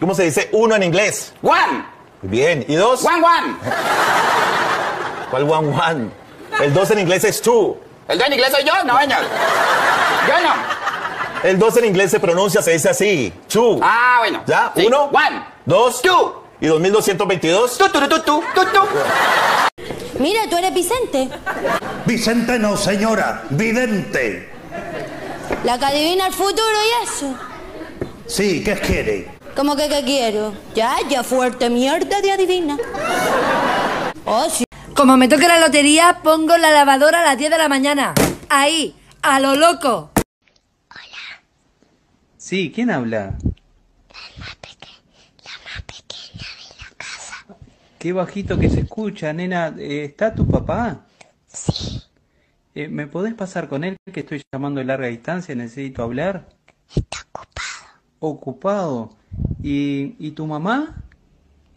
¿Cómo se dice uno en inglés? One. Muy bien. ¿Y dos? One, one. ¿Cuál one, one? El dos en inglés es two. ¿El dos en inglés soy yo? No, señor. Yo no. El dos en inglés se pronuncia, se dice así. Two. Ah, bueno. ¿Ya? Sí. Uno. One. Dos. Two. ¿Y 2222? Tu, tu, tu, tu, tu, tu, tu. Mira, tú eres Vicente. Vicente no, señora, vidente. La que adivina el futuro y eso. Sí, ¿qué quiere? ¿Cómo que qué quiero? Ya, ya fuerte mierda de adivina. Oh, sí. Como me toque la lotería, pongo la lavadora a las 10 de la mañana. Ahí, a lo loco. Sí, ¿quién habla? Qué bajito que se escucha, nena. Eh, ¿Está tu papá? Sí. ¿Me podés pasar con él que estoy llamando de larga distancia? Necesito hablar. Está ocupado. Ocupado. ¿Y, y tu mamá?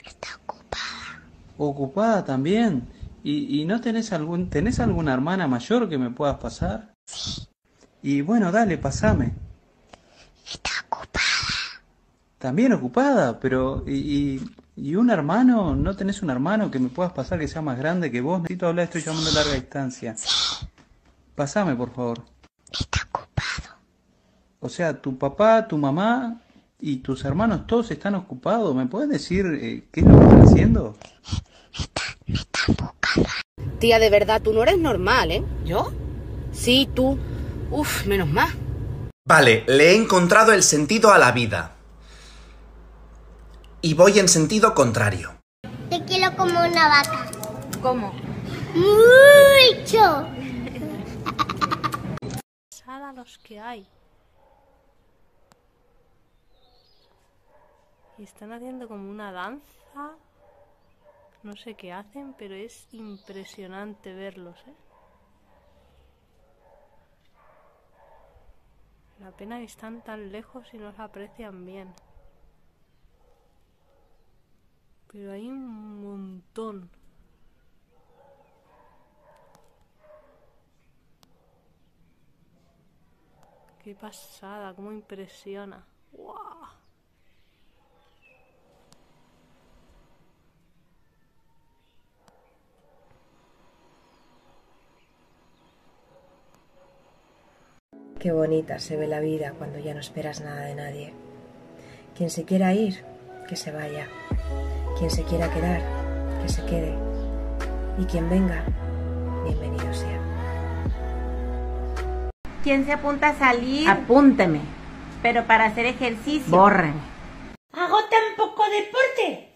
Está ocupada. Ocupada también. ¿Y, y no tenés algún tenés alguna hermana mayor que me puedas pasar? Sí. Y bueno, dale, pasame. Está ocupada. También ocupada, pero ¿y, y, un hermano? ¿No tenés un hermano que me puedas pasar que sea más grande que vos? Necesito hablar, estoy llamando a larga distancia. Sí. Pasame, por favor. Está ocupado. O sea, tu papá, tu mamá y tus hermanos todos están ocupados. ¿Me puedes decir eh, qué es lo que están haciendo? Está, me están buscando. Tía, de verdad, tú no eres normal, ¿eh? ¿Yo? Sí, tú. Uf, menos mal. Vale, le he encontrado el sentido a la vida. Y voy en sentido contrario. Te quiero como una vaca. ¿Cómo? Mucho. Sada los que hay. Y están haciendo como una danza. No sé qué hacen, pero es impresionante verlos, ¿eh? La pena que están tan lejos y no se aprecian bien. Pero hay un montón. Qué pasada, cómo impresiona. Qué bonita se ve la vida cuando ya no esperas nada de nadie. Quien se quiera ir, que se vaya. Quien se quiera quedar, que se quede. Y quien venga, bienvenido sea. ¿Quién se apunta a salir? Apúnteme. Pero para hacer ejercicio. Bórreme. Hago tan poco deporte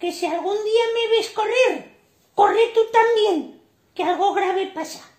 que si algún día me ves correr, corre tú también, que algo grave pasa.